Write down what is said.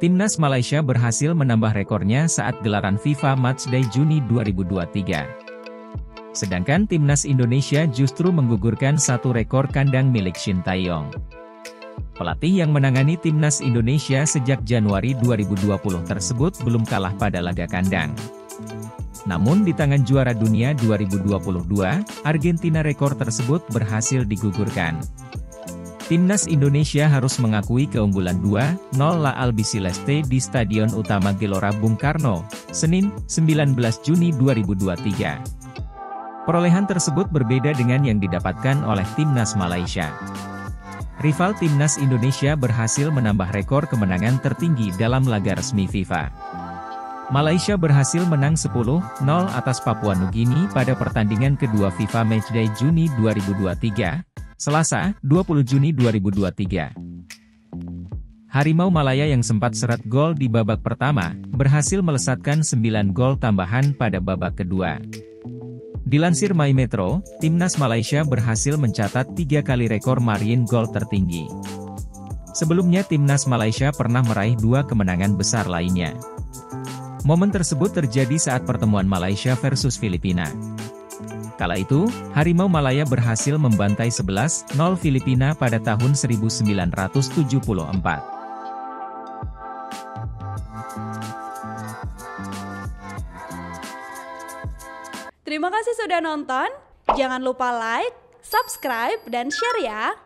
Timnas Malaysia berhasil menambah rekornya saat gelaran FIFA Matchday Juni 2023. Sedangkan Timnas Indonesia justru menggugurkan satu rekor kandang milik Shin Taeyong. Pelatih yang menangani Timnas Indonesia sejak Januari 2020 tersebut belum kalah pada laga kandang. Namun di tangan juara dunia 2022, Argentina rekor tersebut berhasil digugurkan. Timnas Indonesia harus mengakui keunggulan 2-0 La Albiceleste di Stadion Utama Gelora Bung Karno, Senin, 19 Juni 2023. Perolehan tersebut berbeda dengan yang didapatkan oleh Timnas Malaysia. Rival Timnas Indonesia berhasil menambah rekor kemenangan tertinggi dalam laga resmi FIFA. Malaysia berhasil menang 10-0 atas Papua Nugini pada pertandingan kedua FIFA Matchday Juni 2023, Selasa, 20 Juni 2023. Harimau Malaya yang sempat seret gol di babak pertama, berhasil melesatkan 9 gol tambahan pada babak kedua. Dilansir My Metro, Timnas Malaysia berhasil mencatat tiga kali rekor margin gol tertinggi. Sebelumnya Timnas Malaysia pernah meraih dua kemenangan besar lainnya. Momen tersebut terjadi saat pertemuan Malaysia versus Filipina. Kala itu, Harimau Malaya berhasil membantai 11-0 Filipina pada tahun 1974. Terima kasih sudah nonton. Jangan lupa like, subscribe, dan share ya.